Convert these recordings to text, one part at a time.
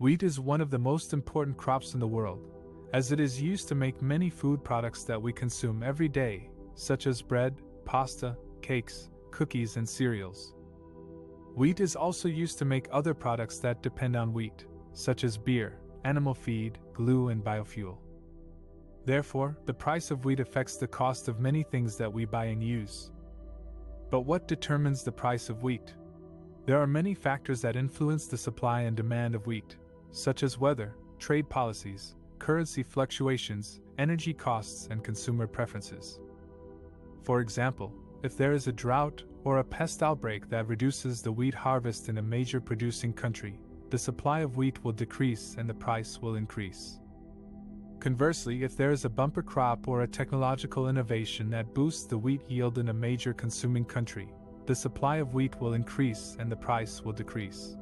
Wheat is one of the most important crops in the world, as it is used to make many food products that we consume every day, such as bread, pasta, cakes, cookies, and cereals. Wheat is also used to make other products that depend on wheat, such as beer, animal feed, glue, and biofuel. Therefore, the price of wheat affects the cost of many things that we buy and use. But what determines the price of wheat? There are many factors that influence the supply and demand of wheat, such as weather, trade policies, currency fluctuations, energy costs, and consumer preferences. For example, if there is a drought or a pest outbreak that reduces the wheat harvest in a major producing country, the supply of wheat will decrease and the price will increase. Conversely, if there is a bumper crop or a technological innovation that boosts the wheat yield in a major consuming country, the supply of wheat will increase and the price will decrease.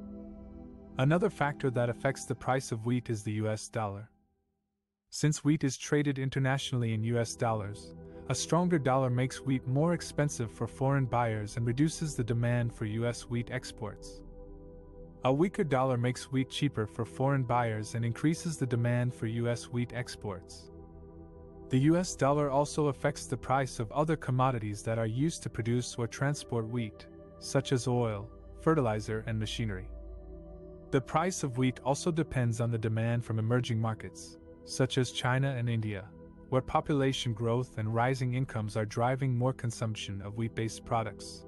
Another factor that affects the price of wheat is the US dollar. Since wheat is traded internationally in US dollars, a stronger dollar makes wheat more expensive for foreign buyers and reduces the demand for US wheat exports. A weaker dollar makes wheat cheaper for foreign buyers and increases the demand for US wheat exports. The US dollar also affects the price of other commodities that are used to produce or transport wheat, such as oil, fertilizer, and machinery. The price of wheat also depends on the demand from emerging markets, such as China and India, where population growth and rising incomes are driving more consumption of wheat based products.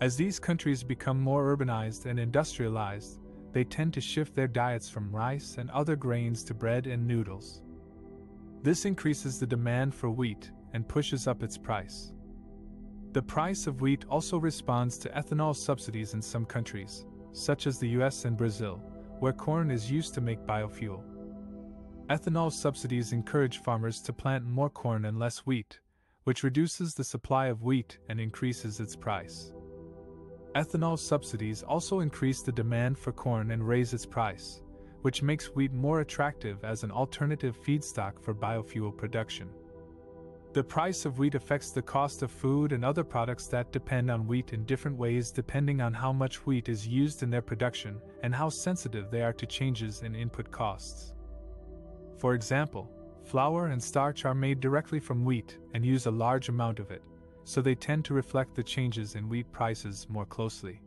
As these countries become more urbanized and industrialized, they tend to shift their diets from rice and other grains to bread and noodles. This increases the demand for wheat and pushes up its price. The price of wheat also responds to ethanol subsidies in some countries, such as the US and Brazil, where corn is used to make biofuel. Ethanol subsidies encourage farmers to plant more corn and less wheat, which reduces the supply of wheat and increases its price. Ethanol subsidies also increase the demand for corn and raise its price, which makes wheat more attractive as an alternative feedstock for biofuel production. The price of wheat affects the cost of food and other products that depend on wheat in different ways depending on how much wheat is used in their production and how sensitive they are to changes in input costs. For example, flour and starch are made directly from wheat and use a large amount of it, so they tend to reflect the changes in wheat prices more closely.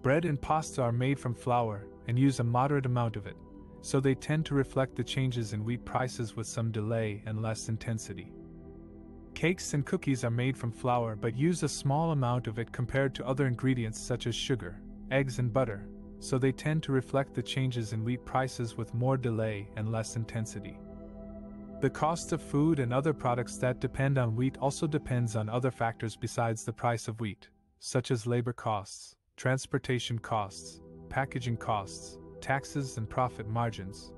Bread and pasta are made from flour and use a moderate amount of it, so they tend to reflect the changes in wheat prices with some delay and less intensity. Cakes and cookies are made from flour but use a small amount of it compared to other ingredients such as sugar, eggs, and butter, so they tend to reflect the changes in wheat prices with more delay and less intensity. The cost of food and other products that depend on wheat also depends on other factors besides the price of wheat, such as labor costs, transportation costs, packaging costs, taxes, and profit margins.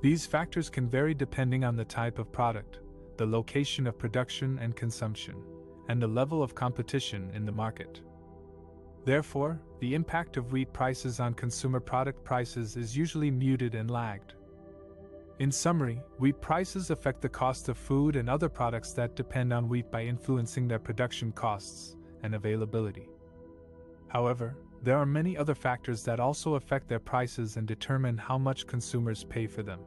These factors can vary depending on the type of product, the location of production and consumption, and the level of competition in the market. Therefore, the impact of wheat prices on consumer product prices is usually muted and lagged. In summary, wheat prices affect the cost of food and other products that depend on wheat by influencing their production costs and availability. However, there are many other factors that also affect their prices and determine how much consumers pay for them.